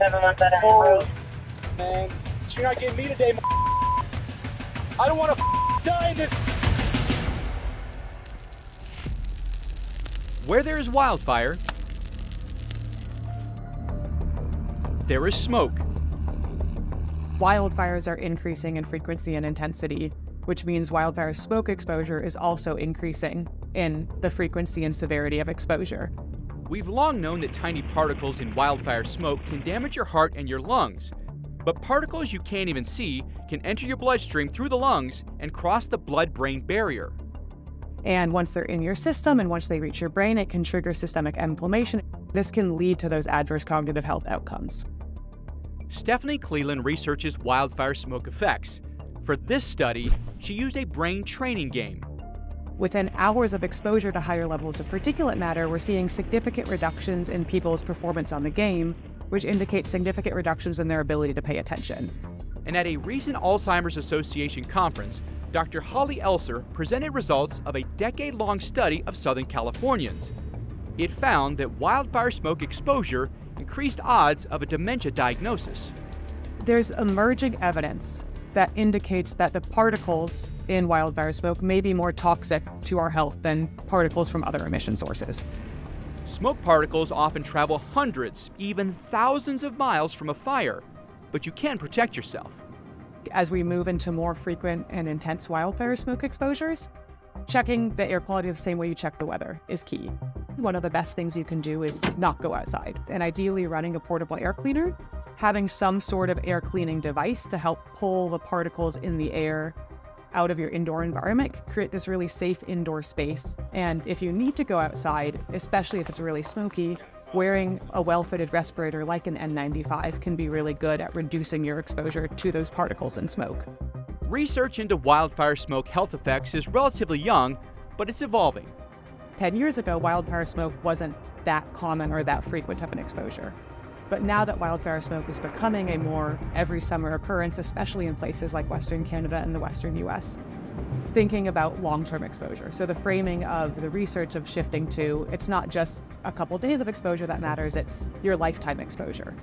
Oh, man, you're not getting me today. I don't want to die in this. Where there is wildfire, there is smoke. Wildfires are increasing in frequency and intensity, which means wildfire smoke exposure is also increasing in the frequency and severity of exposure. We've long known that tiny particles in wildfire smoke can damage your heart and your lungs. But particles you can't even see can enter your bloodstream through the lungs and cross the blood brain barrier. And once they're in your system and once they reach your brain, it can trigger systemic inflammation. This can lead to those adverse cognitive health outcomes. Stephanie Cleland researches wildfire smoke effects. For this study, she used a brain training game. Within hours of exposure to higher levels of particulate matter, we're seeing significant reductions in people's performance on the game, which indicates significant reductions in their ability to pay attention. And at a recent Alzheimer's Association conference, Dr. Holly Elser presented results of a decade long study of Southern Californians. It found that wildfire smoke exposure increased odds of a dementia diagnosis. There's emerging evidence that indicates that the particles in wildfire smoke may be more toxic to our health than particles from other emission sources. Smoke particles often travel hundreds, even thousands of miles from a fire, but you can protect yourself as we move into more frequent and intense wildfire smoke exposures, checking the air quality the same way you check the weather is key. One of the best things you can do is not go outside, and ideally running a portable air cleaner, having some sort of air cleaning device to help pull the particles in the air out of your indoor environment, create this really safe indoor space. And if you need to go outside, especially if it's really smoky, wearing a well-fitted respirator like an N95 can be really good at reducing your exposure to those particles and smoke. Research into wildfire smoke health effects is relatively young, but it's evolving. 10 years ago, wildfire smoke wasn't that common or that frequent of an exposure. But now that wildfire smoke is becoming a more every summer occurrence, especially in places like Western Canada and the Western US, thinking about long-term exposure. So the framing of the research of shifting to it's not just a couple days of exposure that matters, it's your lifetime exposure.